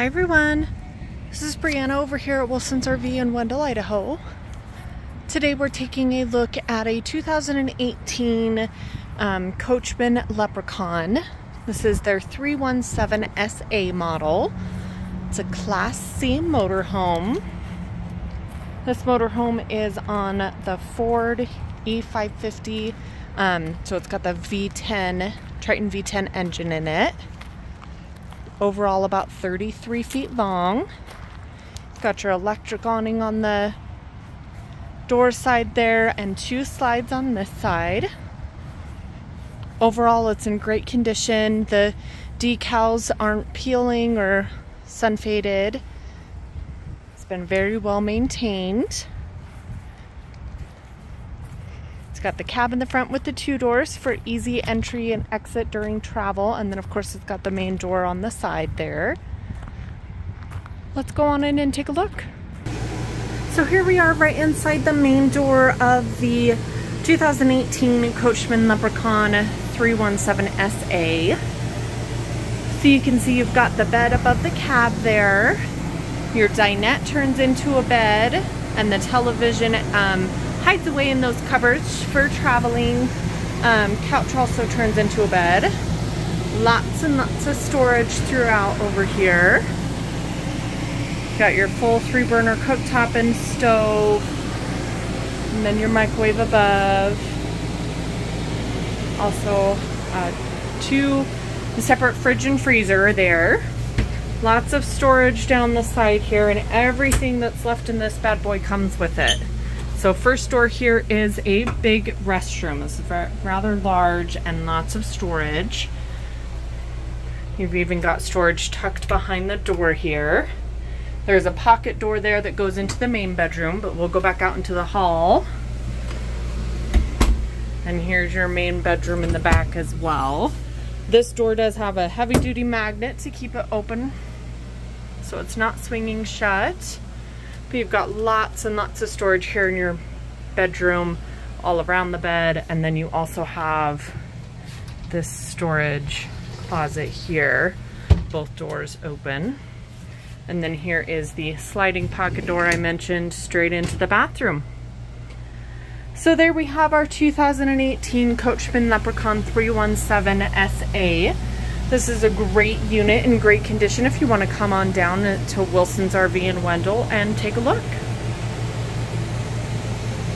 Hi everyone, this is Brianna over here at Wilson's RV in Wendell, Idaho. Today we're taking a look at a 2018 um, Coachmen Leprechaun. This is their 317 SA model. It's a Class C motorhome. This motorhome is on the Ford E550, um, so it's got the V10, Triton V10 engine in it overall about 33 feet long. Got your electric awning on the door side there and two slides on this side. Overall, it's in great condition. The decals aren't peeling or sun faded. It's been very well maintained. It's got the cab in the front with the two doors for easy entry and exit during travel. And then, of course, it's got the main door on the side there. Let's go on in and take a look. So here we are right inside the main door of the 2018 Coachmen Leprechaun 317SA. So you can see you've got the bed above the cab there. Your dinette turns into a bed and the television um, hides away in those cupboards for traveling. Um, couch also turns into a bed. Lots and lots of storage throughout over here. Got your full three burner cooktop and stove. And then your microwave above. Also uh, two separate fridge and freezer there. Lots of storage down the side here and everything that's left in this bad boy comes with it. So first door here is a big restroom. It's rather large and lots of storage. You've even got storage tucked behind the door here. There's a pocket door there that goes into the main bedroom, but we'll go back out into the hall. And here's your main bedroom in the back as well. This door does have a heavy duty magnet to keep it open so it's not swinging shut. But you've got lots and lots of storage here in your bedroom, all around the bed, and then you also have this storage closet here, both doors open. And then here is the sliding pocket door I mentioned straight into the bathroom. So there we have our 2018 Coachmen Leprechaun 317 SA. This is a great unit in great condition if you want to come on down to Wilson's RV in Wendell and take a look.